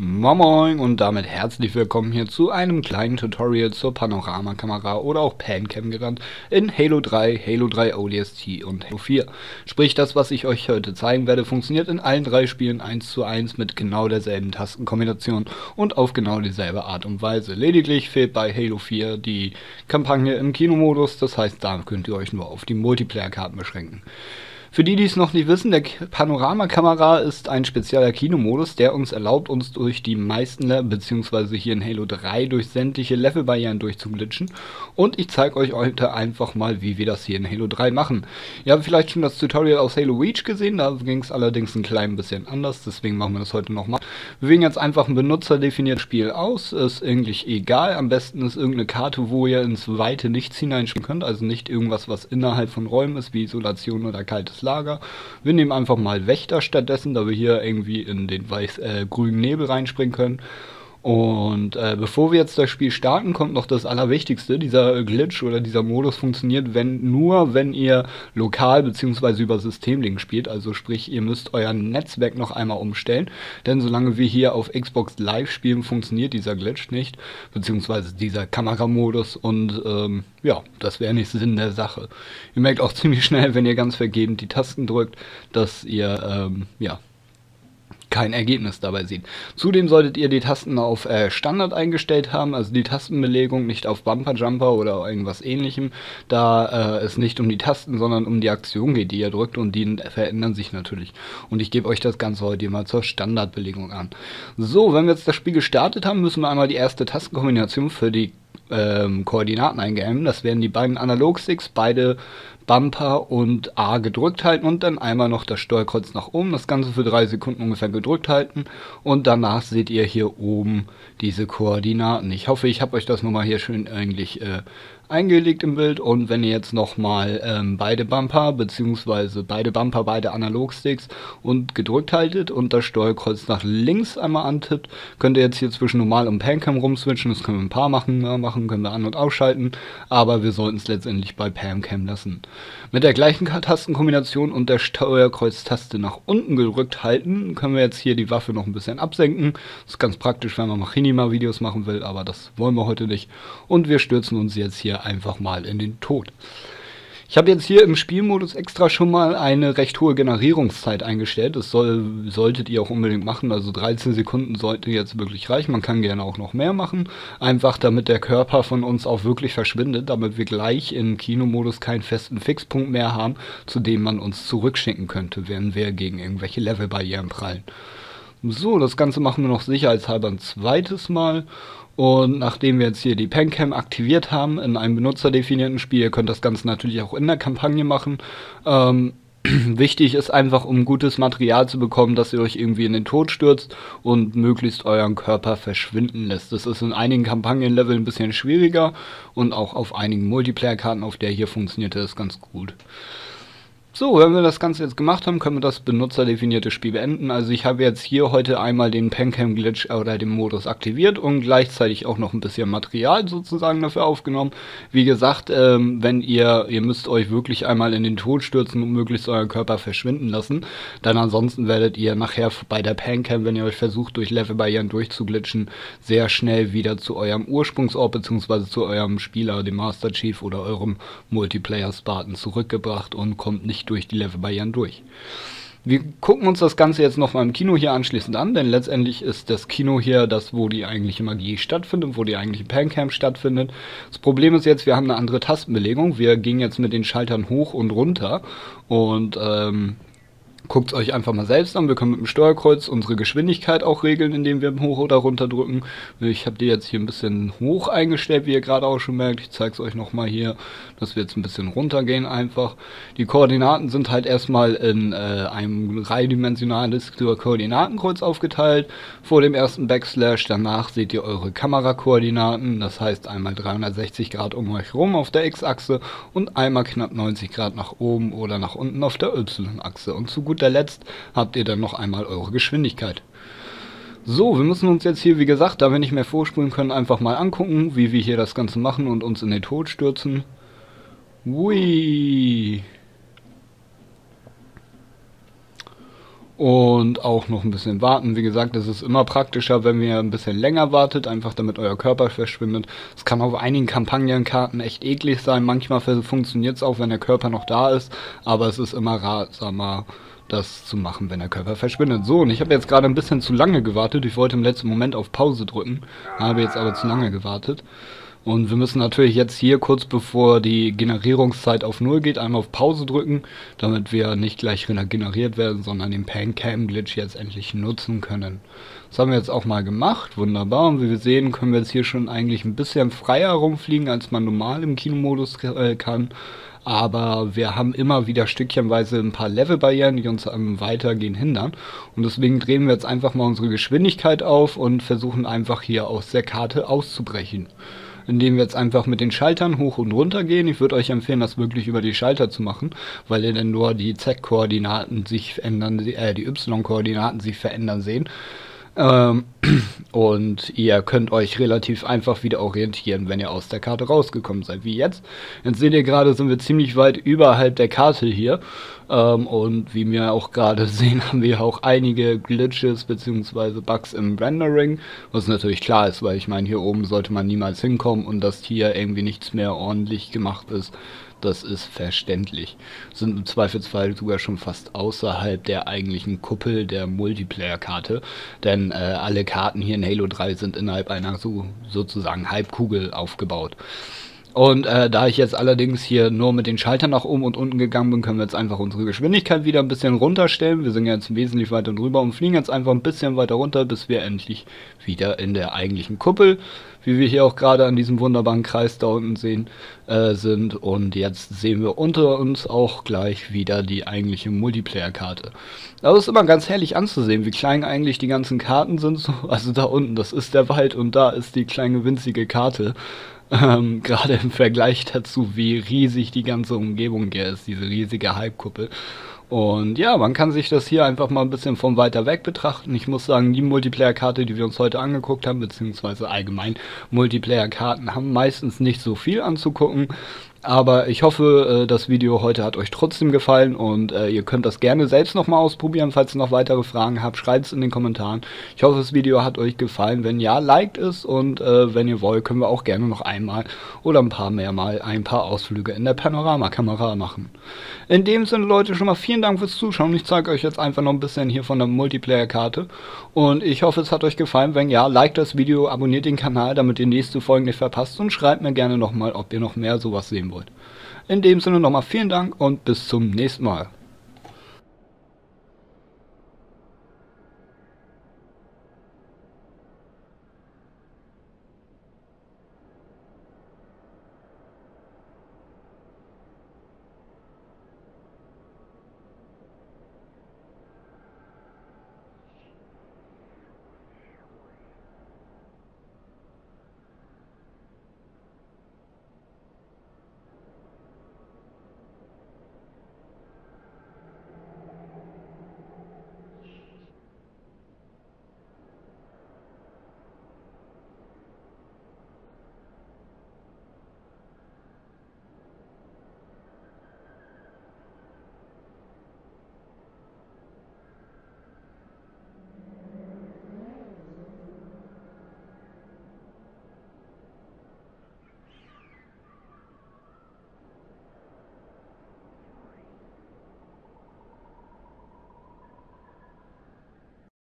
Moin und damit herzlich willkommen hier zu einem kleinen Tutorial zur Panoramakamera oder auch Pancam genannt in Halo 3, Halo 3 ODST und Halo 4. Sprich, das was ich euch heute zeigen werde, funktioniert in allen drei Spielen 1 zu 1 mit genau derselben Tastenkombination und auf genau dieselbe Art und Weise. Lediglich fehlt bei Halo 4 die Kampagne im Kinomodus, das heißt, da könnt ihr euch nur auf die Multiplayer-Karten beschränken. Für die, die es noch nicht wissen, der Panoramakamera ist ein spezieller Kinomodus, der uns erlaubt, uns durch die meisten Level, beziehungsweise hier in Halo 3 durch sämtliche Levelbarrieren durchzuglitschen. Und ich zeige euch heute einfach mal, wie wir das hier in Halo 3 machen. Ihr habt vielleicht schon das Tutorial aus Halo Reach gesehen, da ging es allerdings ein klein bisschen anders, deswegen machen wir das heute nochmal. Wir wählen jetzt einfach ein benutzerdefiniertes Spiel aus, ist eigentlich egal, am besten ist irgendeine Karte, wo ihr ins weite Nichts hineinspielen könnt, also nicht irgendwas, was innerhalb von Räumen ist, wie Isolation oder kaltes Lager. Wir nehmen einfach mal Wächter stattdessen, da wir hier irgendwie in den weiß, äh, grünen Nebel reinspringen können. Und äh, bevor wir jetzt das Spiel starten, kommt noch das Allerwichtigste. Dieser Glitch oder dieser Modus funktioniert wenn, nur, wenn ihr lokal bzw. über Systemlink spielt. Also sprich, ihr müsst euer Netzwerk noch einmal umstellen. Denn solange wir hier auf Xbox Live spielen, funktioniert dieser Glitch nicht. Beziehungsweise dieser Kameramodus. Und ähm, ja, das wäre nicht Sinn der Sache. Ihr merkt auch ziemlich schnell, wenn ihr ganz vergebend die Tasten drückt, dass ihr ähm, ja, kein Ergebnis dabei sieht. Zudem solltet ihr die Tasten auf äh, Standard eingestellt haben, also die Tastenbelegung nicht auf Bumper Jumper oder irgendwas ähnlichem, da äh, es nicht um die Tasten, sondern um die Aktion geht, die ihr drückt und die verändern sich natürlich. Und ich gebe euch das Ganze heute mal zur Standardbelegung an. So, wenn wir jetzt das Spiel gestartet haben, müssen wir einmal die erste Tastenkombination für die ähm, Koordinaten eingeben. Das werden die beiden Analogsticks, beide Bumper und A gedrückt halten und dann einmal noch das Steuerkreuz nach oben. Das Ganze für drei Sekunden ungefähr gedrückt halten und danach seht ihr hier oben diese Koordinaten. Ich hoffe, ich habe euch das nochmal hier schön eigentlich äh, eingelegt im Bild und wenn ihr jetzt nochmal ähm, beide Bumper beziehungsweise beide Bumper, beide Analogsticks und gedrückt haltet und das Steuerkreuz nach links einmal antippt, könnt ihr jetzt hier zwischen Normal und Pancam rumswitchen, das können wir ein paar machen, ja, machen können wir an- und ausschalten, aber wir sollten es letztendlich bei Pancam lassen. Mit der gleichen Tastenkombination und der Steuerkreuztaste nach unten gedrückt halten, können wir jetzt hier die Waffe noch ein bisschen absenken. Das ist ganz praktisch, wenn man Machinima-Videos machen will, aber das wollen wir heute nicht. Und wir stürzen uns jetzt hier einfach mal in den Tod. Ich habe jetzt hier im Spielmodus extra schon mal eine recht hohe Generierungszeit eingestellt. Das soll, solltet ihr auch unbedingt machen. Also 13 Sekunden sollte jetzt wirklich reichen. Man kann gerne auch noch mehr machen. Einfach damit der Körper von uns auch wirklich verschwindet, damit wir gleich im Kinomodus keinen festen Fixpunkt mehr haben, zu dem man uns zurückschicken könnte, wenn wir gegen irgendwelche Levelbarrieren prallen. So, das Ganze machen wir noch sicherheitshalber ein zweites Mal. Und nachdem wir jetzt hier die Pencam aktiviert haben in einem benutzerdefinierten Spiel, ihr könnt das Ganze natürlich auch in der Kampagne machen. Ähm, wichtig ist einfach, um gutes Material zu bekommen, dass ihr euch irgendwie in den Tod stürzt und möglichst euren Körper verschwinden lässt. Das ist in einigen Kampagnenleveln ein bisschen schwieriger und auch auf einigen Multiplayer-Karten, auf der hier funktioniert das ganz gut. So, wenn wir das Ganze jetzt gemacht haben, können wir das benutzerdefinierte Spiel beenden. Also ich habe jetzt hier heute einmal den Pancam Glitch oder den Modus aktiviert und gleichzeitig auch noch ein bisschen Material sozusagen dafür aufgenommen. Wie gesagt, ähm, wenn ihr, ihr müsst euch wirklich einmal in den Tod stürzen und möglichst euren Körper verschwinden lassen, dann ansonsten werdet ihr nachher bei der Pancam, wenn ihr euch versucht durch Levelbarrieren durchzuglitschen, sehr schnell wieder zu eurem Ursprungsort bzw. zu eurem Spieler, dem Master Chief oder eurem Multiplayer Spartan zurückgebracht und kommt nicht durch die Levelbarrieren durch. Wir gucken uns das Ganze jetzt nochmal im Kino hier anschließend an, denn letztendlich ist das Kino hier das, wo die eigentliche Magie stattfindet, wo die eigentliche Pancam stattfindet. Das Problem ist jetzt, wir haben eine andere Tastenbelegung. Wir gehen jetzt mit den Schaltern hoch und runter und ähm, Guckt es euch einfach mal selbst an. Wir können mit dem Steuerkreuz unsere Geschwindigkeit auch regeln, indem wir hoch oder runter drücken. Ich habe die jetzt hier ein bisschen hoch eingestellt, wie ihr gerade auch schon merkt. Ich zeige es euch nochmal hier, dass wir jetzt ein bisschen runtergehen einfach. Die Koordinaten sind halt erstmal in äh, einem dreidimensionales Koordinatenkreuz aufgeteilt. Vor dem ersten Backslash, danach seht ihr eure Kamerakoordinaten. Das heißt einmal 360 Grad um euch rum auf der X-Achse und einmal knapp 90 Grad nach oben oder nach unten auf der Y-Achse. Und zu gut guter Letzt habt ihr dann noch einmal eure Geschwindigkeit. So, wir müssen uns jetzt hier, wie gesagt, da wir nicht mehr vorspulen können, einfach mal angucken, wie wir hier das Ganze machen und uns in den Tod stürzen. Hui. und auch noch ein bisschen warten. Wie gesagt, es ist immer praktischer, wenn ihr ein bisschen länger wartet, einfach damit euer Körper verschwindet. Es kann auf einigen Kampagnenkarten echt eklig sein. Manchmal funktioniert es auch, wenn der Körper noch da ist, aber es ist immer ratsamer, das zu machen, wenn der Körper verschwindet. So, und ich habe jetzt gerade ein bisschen zu lange gewartet. Ich wollte im letzten Moment auf Pause drücken, habe jetzt aber zu lange gewartet. Und wir müssen natürlich jetzt hier kurz bevor die Generierungszeit auf 0 geht, einmal auf Pause drücken, damit wir nicht gleich generiert werden, sondern den Pancam-Glitch jetzt endlich nutzen können. Das haben wir jetzt auch mal gemacht, wunderbar. Und wie wir sehen, können wir jetzt hier schon eigentlich ein bisschen freier rumfliegen, als man normal im Kinomodus äh, kann. Aber wir haben immer wieder stückchenweise ein paar Levelbarrieren, die uns am Weitergehen hindern. Und deswegen drehen wir jetzt einfach mal unsere Geschwindigkeit auf und versuchen einfach hier aus der Karte auszubrechen indem wir jetzt einfach mit den Schaltern hoch und runter gehen. Ich würde euch empfehlen, das wirklich über die Schalter zu machen, weil ihr dann nur die Z-Koordinaten sich ändern, äh, die Y-Koordinaten sich verändern sehen. Ähm, und ihr könnt euch relativ einfach wieder orientieren, wenn ihr aus der Karte rausgekommen seid, wie jetzt. Jetzt seht ihr gerade, sind wir ziemlich weit überhalb der Karte hier. Ähm, und wie wir auch gerade sehen, haben wir auch einige Glitches bzw. Bugs im Rendering, was natürlich klar ist, weil ich meine, hier oben sollte man niemals hinkommen und dass hier irgendwie nichts mehr ordentlich gemacht ist das ist verständlich. Sind im Zweifelsfall sogar schon fast außerhalb der eigentlichen Kuppel der Multiplayer-Karte, denn äh, alle Karten hier in Halo 3 sind innerhalb einer so, sozusagen Halbkugel aufgebaut. Und äh, da ich jetzt allerdings hier nur mit den Schaltern nach oben und unten gegangen bin, können wir jetzt einfach unsere Geschwindigkeit wieder ein bisschen runterstellen. Wir sind jetzt wesentlich weiter drüber und fliegen jetzt einfach ein bisschen weiter runter, bis wir endlich wieder in der eigentlichen Kuppel, wie wir hier auch gerade an diesem wunderbaren Kreis da unten sehen, äh, sind. Und jetzt sehen wir unter uns auch gleich wieder die eigentliche Multiplayer-Karte. Das ist immer ganz herrlich anzusehen, wie klein eigentlich die ganzen Karten sind. Also da unten, das ist der Wald und da ist die kleine winzige Karte. Ähm, Gerade im Vergleich dazu, wie riesig die ganze Umgebung hier ist, diese riesige Halbkuppel. Und ja, man kann sich das hier einfach mal ein bisschen von weiter weg betrachten. Ich muss sagen, die Multiplayer-Karte, die wir uns heute angeguckt haben, beziehungsweise allgemein Multiplayer-Karten, haben meistens nicht so viel anzugucken. Aber ich hoffe, äh, das Video heute hat euch trotzdem gefallen und äh, ihr könnt das gerne selbst nochmal ausprobieren. Falls ihr noch weitere Fragen habt, schreibt es in den Kommentaren. Ich hoffe, das Video hat euch gefallen. Wenn ja, liked es und äh, wenn ihr wollt, können wir auch gerne noch einmal oder ein paar mehr Mal ein paar Ausflüge in der Panoramakamera machen. In dem Sinne, Leute, schon mal vielen Dank fürs Zuschauen. Ich zeige euch jetzt einfach noch ein bisschen hier von der Multiplayer-Karte und ich hoffe, es hat euch gefallen. Wenn ja, liked das Video, abonniert den Kanal, damit ihr nächste Folgen nicht verpasst und schreibt mir gerne nochmal, ob ihr noch mehr sowas sehen wollt. In dem Sinne nochmal vielen Dank und bis zum nächsten Mal.